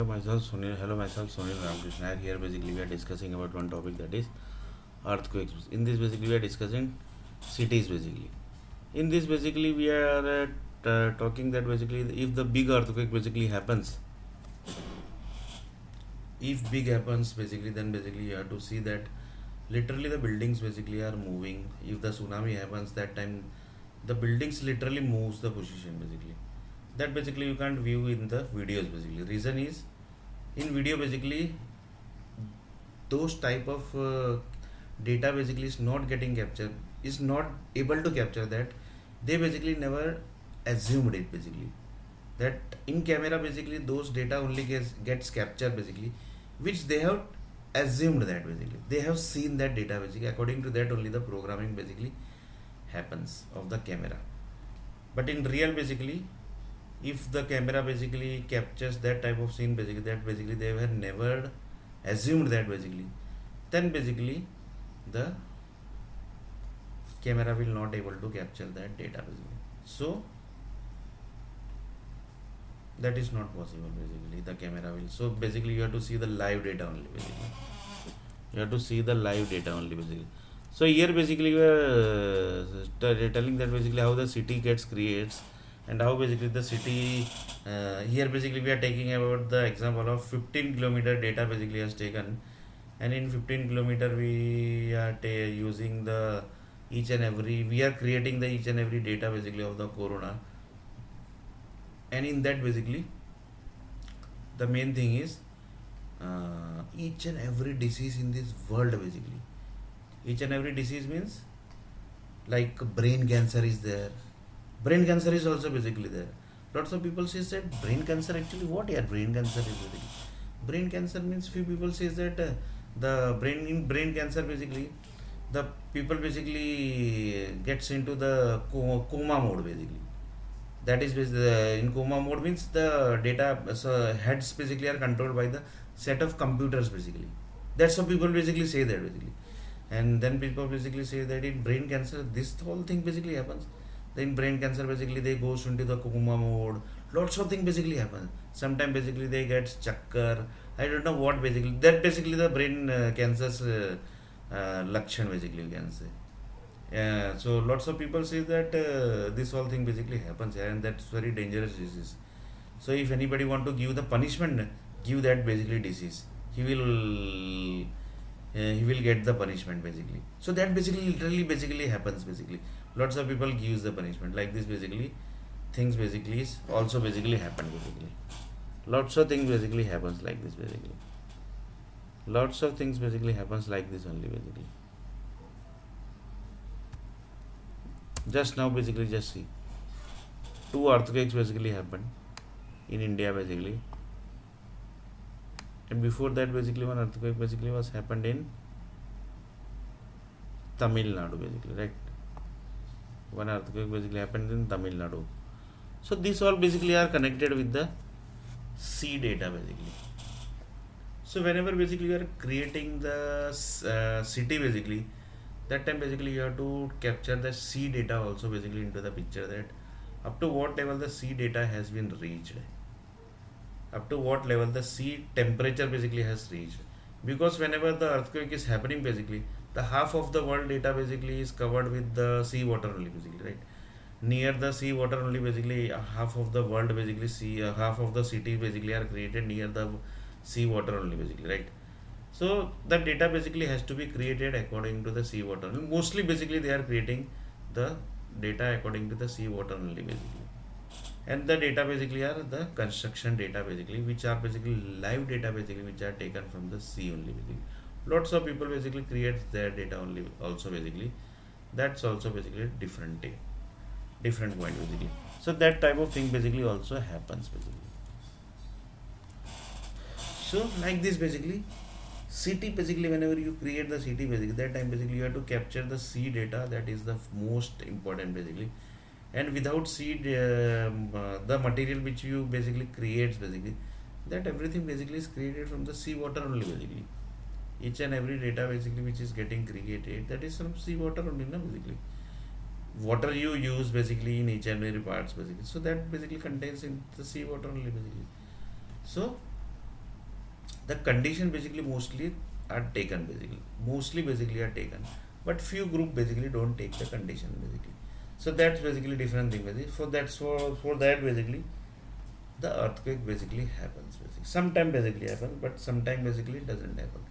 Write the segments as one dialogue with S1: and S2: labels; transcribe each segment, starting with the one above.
S1: Hello, myself Sunil. Hello, myself Sunil Ramakrishna. Here, basically, we are discussing about one topic that is earthquakes. In this, basically, we are discussing cities. Basically, in this, basically, we are uh, talking that basically, if the big earthquake basically happens, if big happens, basically, then basically you have to see that literally the buildings basically are moving. If the tsunami happens, that time the buildings literally moves the position basically that basically you can't view in the videos basically. Reason is in video basically those type of uh, data basically is not getting captured is not able to capture that. They basically never assumed it basically. That in camera basically those data only gets gets captured basically which they have assumed that basically. They have seen that data basically. According to that only the programming basically happens of the camera. But in real basically if the camera basically captures that type of scene basically that basically they were never assumed that basically then basically the camera will not able to capture that data basically. So that is not possible basically the camera will. So basically you have to see the live data only basically. You have to see the live data only basically. So here basically we are uh, telling that basically how the city gets creates and how basically the city uh, here basically we are taking about the example of 15 kilometer data basically has taken. And in 15 kilometer we are using the each and every we are creating the each and every data basically of the corona. And in that basically the main thing is uh, each and every disease in this world basically. Each and every disease means like brain cancer is there brain cancer is also basically there. Lots of people says that brain cancer actually what yeah brain cancer is basically. Brain cancer means few people says that uh, the brain in brain cancer basically the people basically gets into the co- coma mode basically. That is basically in coma mode means the data so heads basically are controlled by the set of computers basically. That's how people basically say that basically. And then people basically say that in brain cancer this whole thing basically happens then brain cancer basically they goes into the coma mode. Lots of things basically happen sometimes basically they get chakkar. I don't know what basically that basically the brain uh, cancer's uh, uh, lakshan basically you can say. Yeah so lots of people say that uh, this whole thing basically happens and that's very dangerous disease. So if anybody want to give the punishment give that basically disease. He will Uh, he will get the punishment basically. So that basically literally basically happens basically. Lots of people gives the punishment. Like this basically things basically is also basically happen basically. Lots of things basically happens like this basically. Lots of things basically happens like this only basically. Just now basically just see. Two earthquakes basically happened in india basically and before that basically one earthquake basically was happened in tamil nadu basically right? One earthquake basically happened in tamil nadu. So these all basically are connected with the sea data basically. So whenever basically you are creating the uh, city basically that time basically you have to capture the sea data also basically into the picture that up to what level the sea data has been reached up to what level the sea temperature basically has reached. Because whenever the earthquake is happening basically the half of the world data basically is covered with the sea water only basically right? Near the sea water only basically half of the world basically sea uh, half of the cities basically are created near the sea water only basically right? So the data basically has to be created according to the sea water mostly basically they are creating the data according to the sea water only basically and the data basically are the construction data basically which are basically live data basically which are taken from the sea only basically. Lots of people basically create their data only also basically. That's also basically different day different point basically. So that type of thing basically also happens basically. So like this basically city basically whenever you create the city basically that time basically you have to capture the sea data that is the most important basically and without seed um, uh, the material which you basically creates basically that everything basically is created from the sea water only basically. Each and every data basically which is getting created that is from sea water only no basically. Water you use basically in each and every parts basically. So that basically contains in the sea water only basically. So the condition basically mostly are taken basically. Mostly basically are taken. But few group basically don't take the condition basically so that's basically different thing basically. For that's for for that basically the earthquake basically happens basically. Sometime basically happens but sometime basically doesn't happen.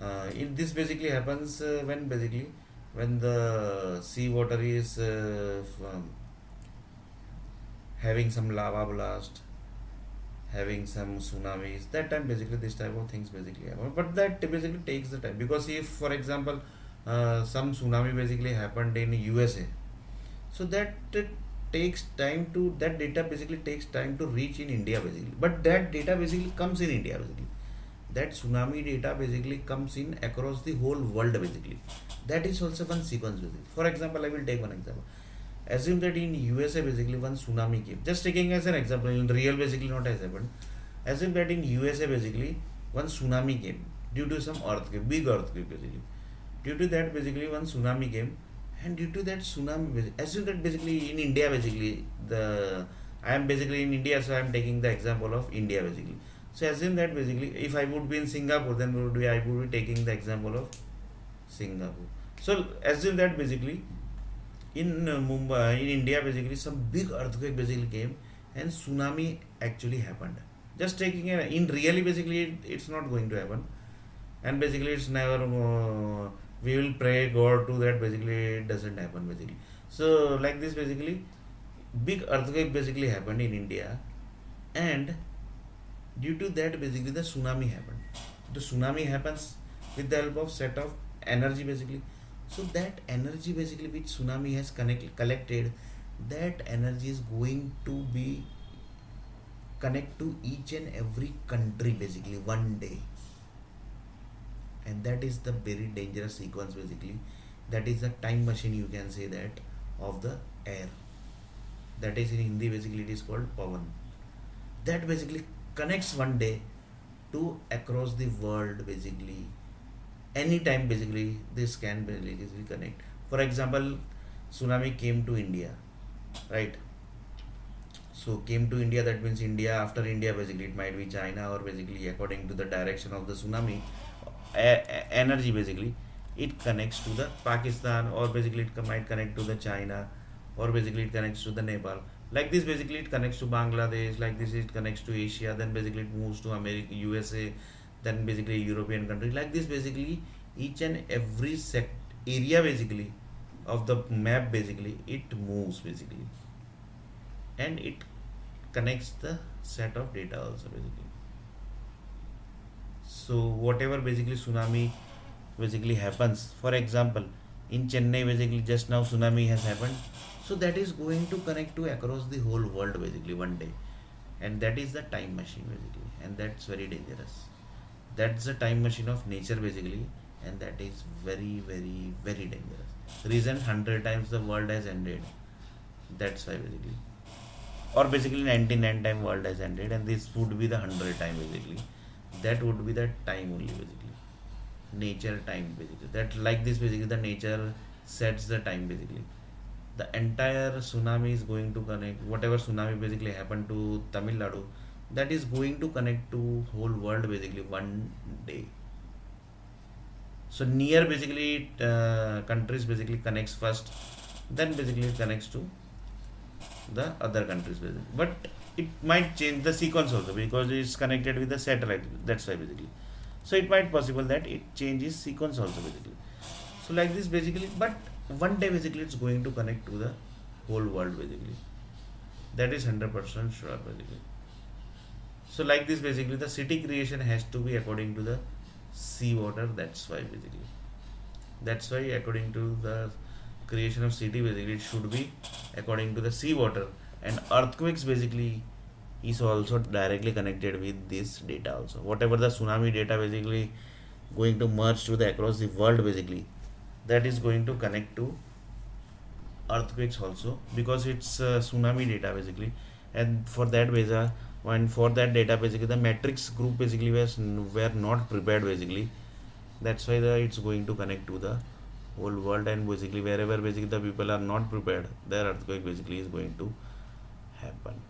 S1: Uh, this basically happens uh, when basically when the sea water is uh, having some lava blast having some tsunamis that time basically this type of things basically happen. But that basically takes the time. Because if for example uh, some tsunami basically happened in usa so that takes time to that data basically takes time to reach in india basically but that data basically comes in india basically that tsunami data basically comes in across the whole world basically that is also one sequence basically for example i will take one example assume that in USA basically one tsunami came. Just taking as an example, in real basically not as happened. Assume that in USA basically one tsunami came due to some earthquake, big earthquake basically. Due to that basically one tsunami came and due to that tsunami as assume that basically in India basically the I am basically in India so I am taking the example of India basically. So assume that basically if I would be in Singapore then would be I would be taking the example of Singapore. So assume that basically in uh, Mumbai, in India, basically some big earthquake basically came and tsunami actually happened. Just taking a, in really basically it's not going to happen, and basically it's never. Uh, we will pray God to that basically it doesn't happen basically. So like this basically, big earthquake basically happened in India, and due to that basically the tsunami happened. The tsunami happens with the help of set of energy basically so that energy basically which tsunami has connect, collected that energy is going to be connect to each and every country basically one day and that is the very dangerous sequence basically. That is the time machine you can say that of the air. That is in hindi basically it is called pavan. That basically connects one day to across the world basically. Anytime basically this can basically connect. For example tsunami came to india right? So came to india that means india after india basically it might be china or basically according to the direction of the tsunami energy basically. It connects to the pakistan or basically it might connect to the china or basically it connects to the nepal. Like this basically it connects to bangladesh like this it connects to asia then basically it moves to america usa then basically European country like this basically each and every sect area basically of the map basically it moves basically. And it connects the set of data also basically so whatever basically tsunami basically happens for example in chennai basically just now tsunami has happened. So that is going to connect to across the whole world basically one day. And that is the time machine basically and that's very dangerous. That's the time machine of nature basically and that is very very very dangerous. Reason 100 times the world has ended. That's why basically. Or basically 99 time world has ended and this would be the 100 time basically that would be the time only basically. Nature time basically. That like this basically the nature sets the time basically. The entire tsunami is going to connect whatever tsunami basically happened to tamil nadu that is going to connect to whole world basically one day. So near basically uh, countries basically connects first then basically connects to the other countries basically. but it might change the sequence also because it's connected with the satellite. That's why basically. So it might possible that it changes sequence also basically. So like this basically but one day basically it's going to connect to the whole world basically. That is 100% sure basically. So like this basically the city creation has to be according to the sea water that's why basically. That's why according to the creation of city basically it should be according to the sea water and earthquakes basically is also directly connected with this data also. Whatever the tsunami data basically going to merge to the across the world basically that is going to connect to earthquakes also because it's uh, tsunami data basically. And for that reason and for that data basically the matrix group basically was were not prepared basically. That's why the, it's going to connect to the whole world and basically wherever basically the people are not prepared their earthquake basically is going to happen